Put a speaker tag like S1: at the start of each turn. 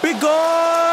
S1: Be gone!